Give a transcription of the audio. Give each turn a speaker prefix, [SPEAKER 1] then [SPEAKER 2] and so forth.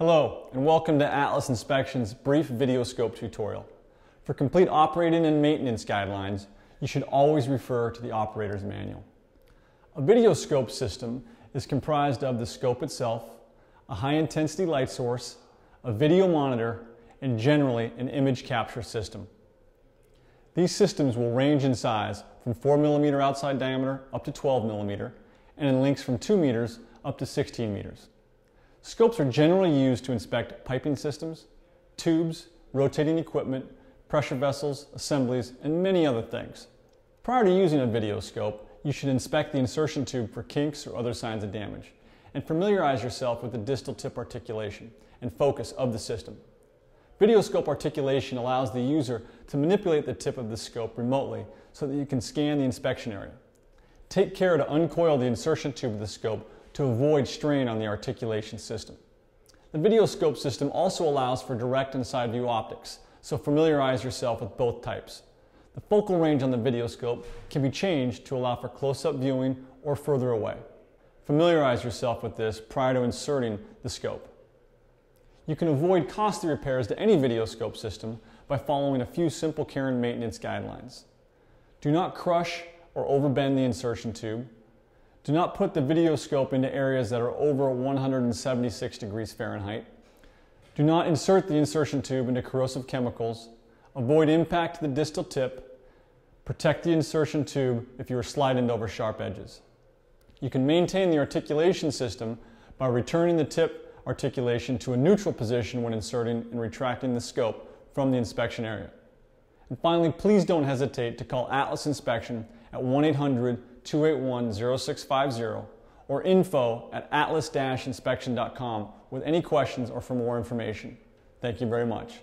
[SPEAKER 1] Hello, and welcome to Atlas Inspection's brief video scope tutorial. For complete operating and maintenance guidelines, you should always refer to the operator's manual. A video scope system is comprised of the scope itself, a high-intensity light source, a video monitor, and generally an image capture system. These systems will range in size from 4 millimeter outside diameter up to 12 millimeter, and in lengths from 2 meters up to 16 meters. Scopes are generally used to inspect piping systems, tubes, rotating equipment, pressure vessels, assemblies, and many other things. Prior to using a video scope, you should inspect the insertion tube for kinks or other signs of damage, and familiarize yourself with the distal tip articulation and focus of the system. Video scope articulation allows the user to manipulate the tip of the scope remotely so that you can scan the inspection area. Take care to uncoil the insertion tube of the scope to avoid strain on the articulation system. The video scope system also allows for direct and side view optics, so familiarize yourself with both types. The focal range on the video scope can be changed to allow for close-up viewing or further away. Familiarize yourself with this prior to inserting the scope. You can avoid costly repairs to any video scope system by following a few simple care and maintenance guidelines. Do not crush or overbend the insertion tube. Do not put the video scope into areas that are over 176 degrees Fahrenheit. Do not insert the insertion tube into corrosive chemicals. Avoid impact to the distal tip. Protect the insertion tube if you are sliding over sharp edges. You can maintain the articulation system by returning the tip articulation to a neutral position when inserting and retracting the scope from the inspection area. And finally, please don't hesitate to call Atlas Inspection at 1 800 281 0650 or info at atlas inspection.com with any questions or for more information. Thank you very much.